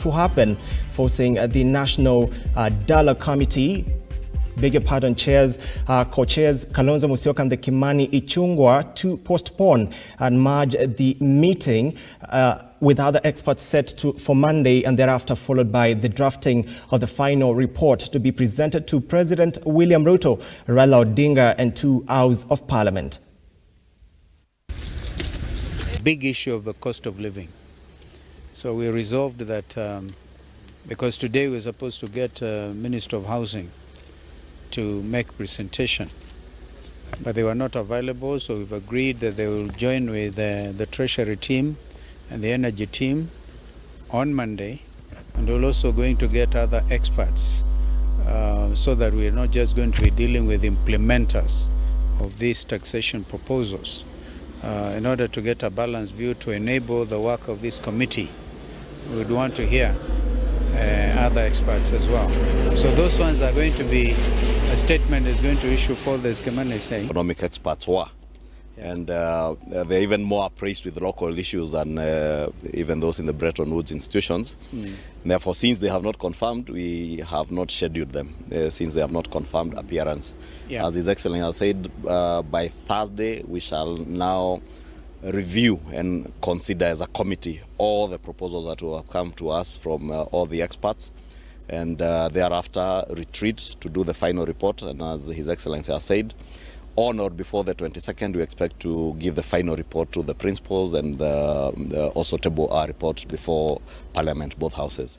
to happen, forcing the National uh, Dialogue Committee beg your pardon, chairs, uh, co-chairs Kalonzo Musyoka and the Kimani Ichung'wah to postpone and merge the meeting uh, with other experts set to, for Monday and thereafter followed by the drafting of the final report to be presented to President William Ruto, Raila Odinga and two House of Parliament. Big issue of the cost of living. So we resolved that um, because today we're supposed to get uh, Minister of Housing to make presentation. But they were not available, so we've agreed that they will join with the, the Treasury team and the Energy team on Monday. And we're also going to get other experts uh, so that we're not just going to be dealing with implementers of these taxation proposals. Uh, in order to get a balanced view to enable the work of this committee, we would want to hear uh, other experts as well. So those ones are going to be, a statement is going to issue for the Kimani is saying. Economic experts were. And uh, they're even more appraised with local issues than uh, even those in the Bretton Woods institutions. Mm. Therefore, since they have not confirmed, we have not scheduled them, uh, since they have not confirmed appearance. Yeah. As His Excellency has said, uh, by Thursday, we shall now review and consider as a committee all the proposals that will come to us from uh, all the experts and uh, thereafter retreat to do the final report and as His Excellency has said on or before the 22nd we expect to give the final report to the principals and also table our report before Parliament, both houses.